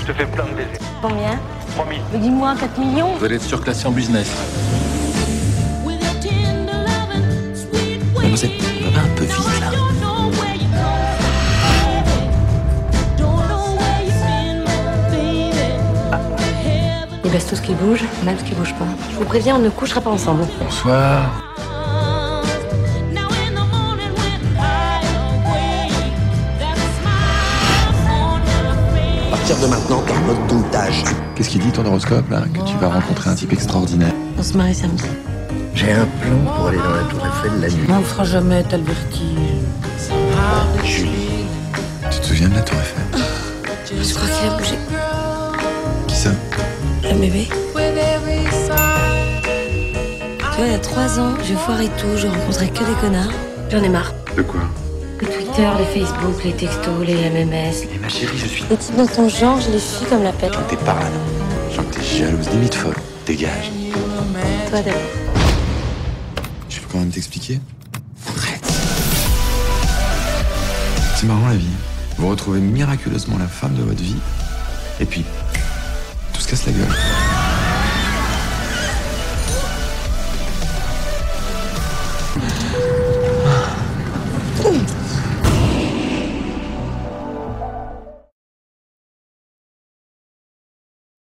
Je te fais plein de baisers. Combien 3000. Mais dis-moi, 4 millions Vous allez être surclassé en business. On va un peu vite là. Il baisse tout ce qui bouge, même ce qui bouge pas. Je vous préviens, on ne couchera pas ensemble. Bonsoir. Partir de maintenant, doutage. Qu'est-ce qu'il dit ton horoscope là Que tu vas rencontrer un type extraordinaire. On se marie samedi. J'ai un plan pour aller dans la tour Eiffel la nuit. Mais on fera jamais, t'as le vertige. Julie, Tu te souviens de la tour Eiffel Je crois qu'il a bougé. Qui ça? Le bébé. Tu vois, il y a 3 ans, j'ai foiré tout, je rencontrais que des connards. J'en ai marre. De quoi? Les Twitter, les Facebook, les textos, les MMS. Mais ma chérie, je suis. Les types dans ton genre, je les fuis comme la pète. T'es parano. Genre que t'es jalouse, limite folle. Dégage. Toi d'abord. Je peux quand même t'expliquer Arrête. C'est marrant la vie. Vous retrouvez miraculeusement la femme de votre vie, et puis tout se casse la gueule.